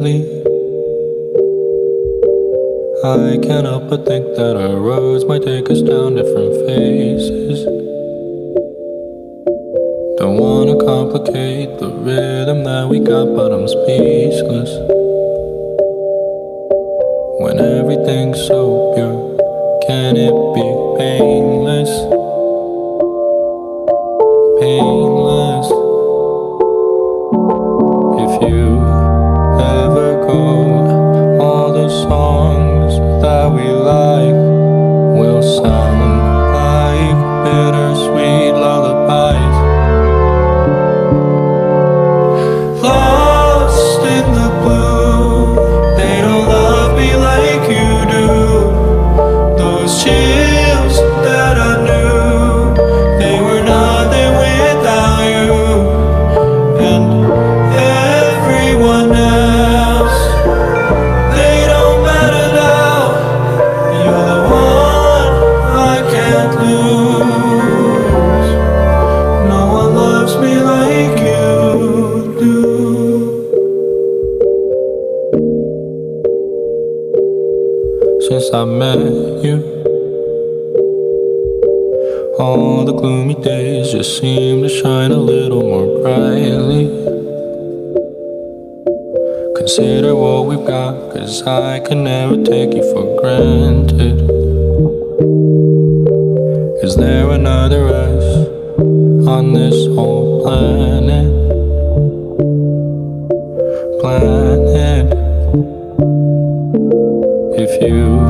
lately. I can't help but think that our roads might take us down different faces. Don't wanna complicate the rhythm that we got, but I'm speechless. When everything's so pure, can it be painless? Songs that we like. Will sound Since I met you, all the gloomy days just seem to shine a little more brightly. Consider what we've got, cause I can never take you for granted. Is there another us on this whole planet? Planet. You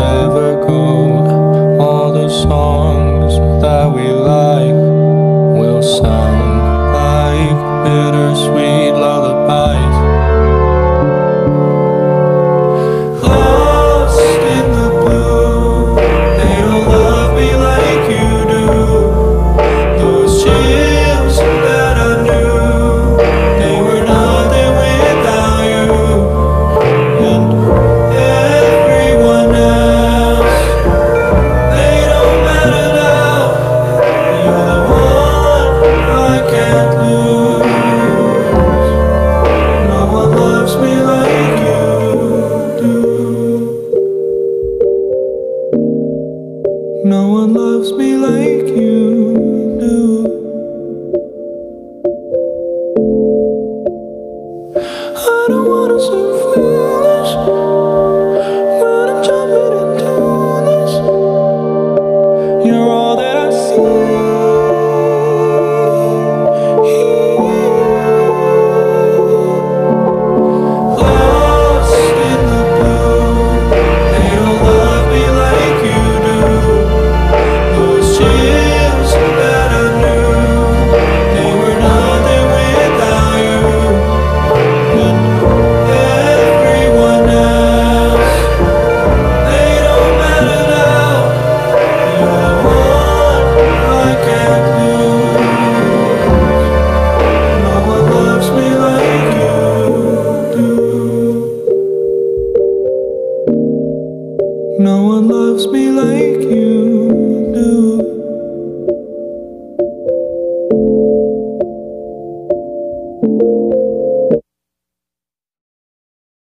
ever go, all the songs that we like No one loves me like you.